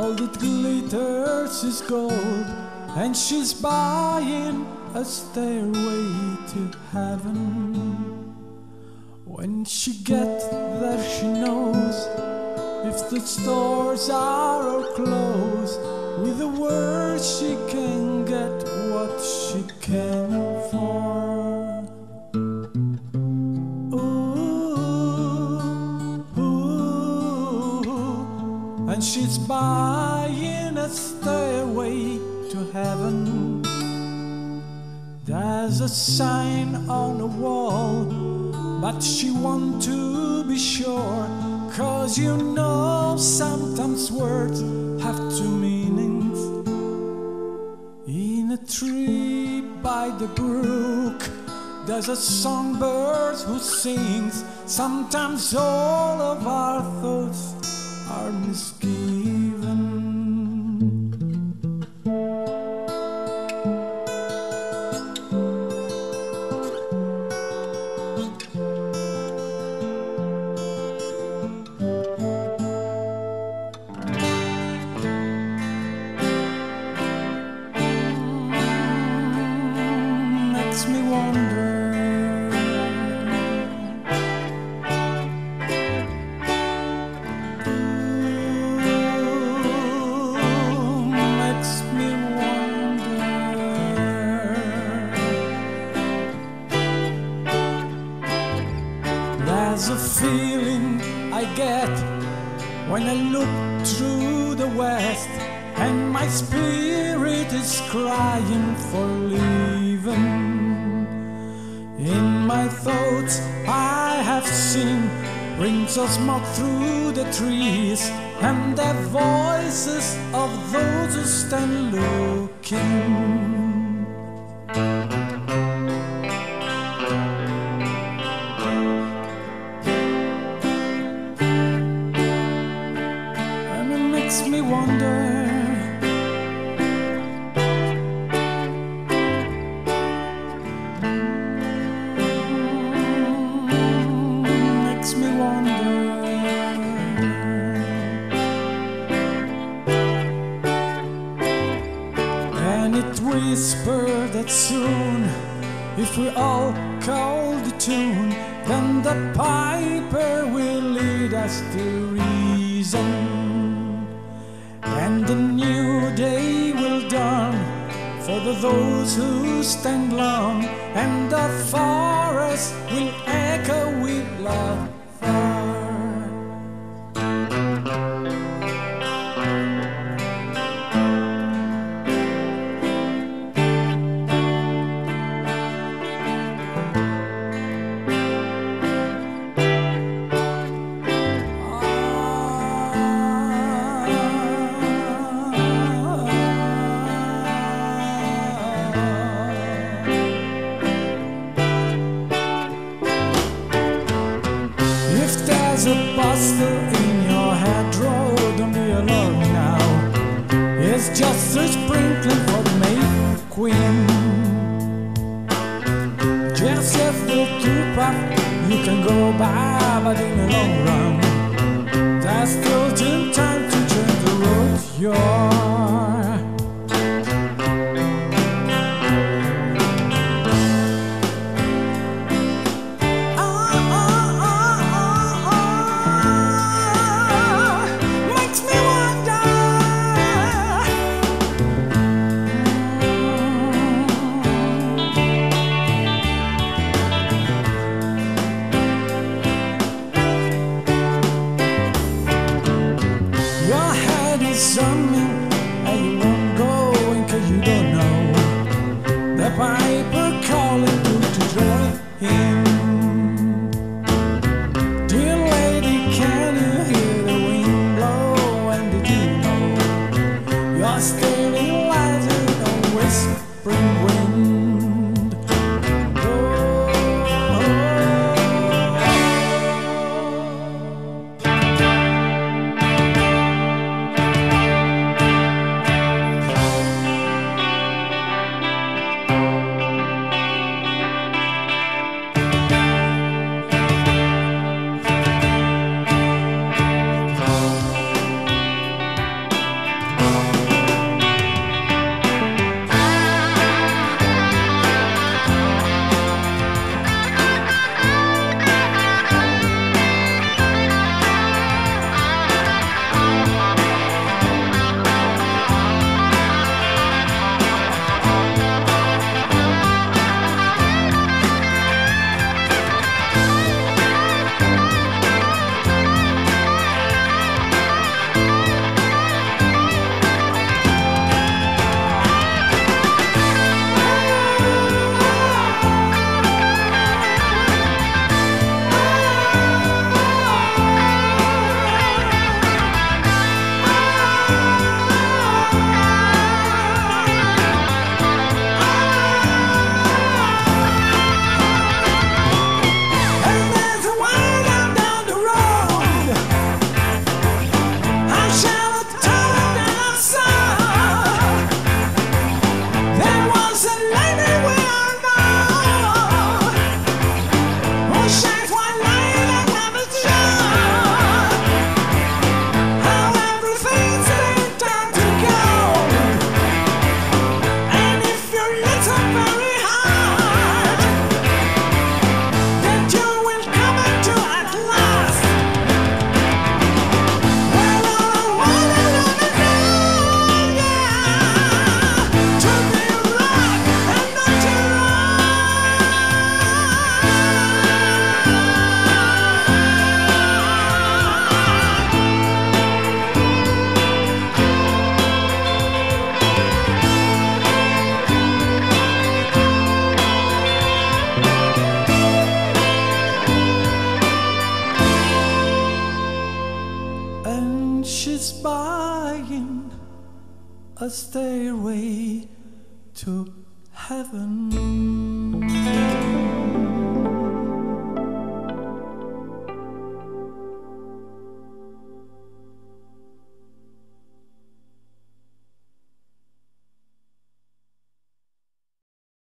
all that glitters is gold, and she's buying a stairway to heaven. When she gets there, she knows if the stores are closed. With the words, she can get what she can afford. She's buying a stairway to heaven. There's a sign on the wall, but she wants to be sure. Cause you know sometimes words have two meanings. In a tree by the brook, there's a songbird who sings. Sometimes all of our thoughts are misgiven. There's a feeling I get when I look through the west, and my spirit is crying for leaving. In my thoughts, I have seen rings of smoke through the trees, and the voices of those who stand looking. Makes me wonder. Mm, makes me wonder. And it whispered that soon, if we all call the tune, then the piper will lead us to reason. And the new day will dawn for the, those who stand long, and the forest will echo with laughter. But in the long run, something and you won't go in cause you don't know the piper calling you to join him dear lady can you hear the wind blow and did you know you're still. Stairway to heaven.